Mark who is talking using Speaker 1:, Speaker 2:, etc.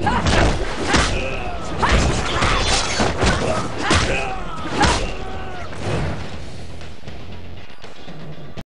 Speaker 1: Ha!